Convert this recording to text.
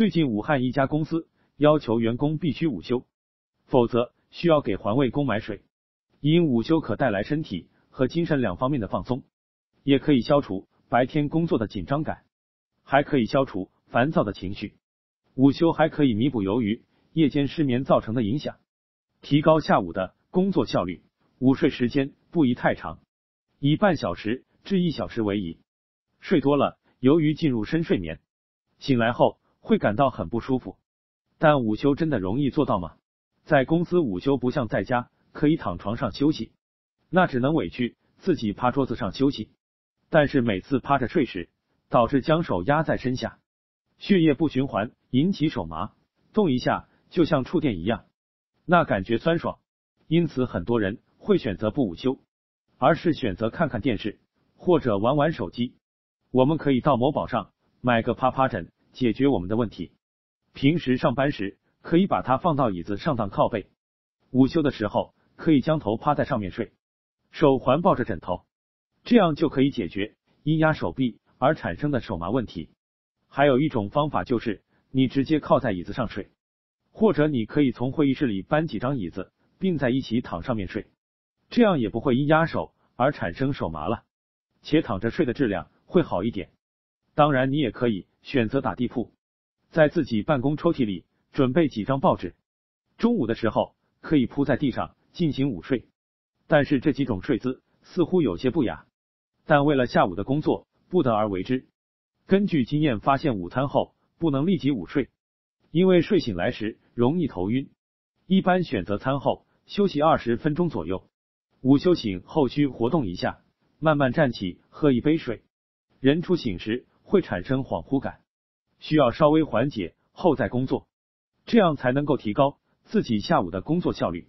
最近武汉一家公司要求员工必须午休，否则需要给环卫工买水。因午休可带来身体和精神两方面的放松，也可以消除白天工作的紧张感，还可以消除烦躁的情绪。午休还可以弥补由于夜间失眠造成的影响，提高下午的工作效率。午睡时间不宜太长，以半小时至一小时为宜。睡多了，由于进入深睡眠，醒来后会感到很不舒服。但午休真的容易做到吗？在公司午休不像在家可以躺床上休息，那只能委屈自己趴桌子上休息。但是每次趴着睡时，导致将手压在身下，血液不循环，引起手麻，动一下就像触电一样，那感觉酸爽。因此很多人。会选择不午休，而是选择看看电视或者玩玩手机。我们可以到某宝上买个趴趴枕，解决我们的问题。平时上班时可以把它放到椅子上当靠背，午休的时候可以将头趴在上面睡，手环抱着枕头，这样就可以解决因压手臂而产生的手麻问题。还有一种方法就是你直接靠在椅子上睡，或者你可以从会议室里搬几张椅子并在一起躺上面睡。这样也不会因压手而产生手麻了，且躺着睡的质量会好一点。当然，你也可以选择打地铺，在自己办公抽屉里准备几张报纸，中午的时候可以铺在地上进行午睡。但是这几种睡姿似乎有些不雅，但为了下午的工作，不得而为之。根据经验发现，午餐后不能立即午睡，因为睡醒来时容易头晕。一般选择餐后休息二十分钟左右。午休醒后需活动一下，慢慢站起，喝一杯水。人初醒时会产生恍惚感，需要稍微缓解后再工作，这样才能够提高自己下午的工作效率。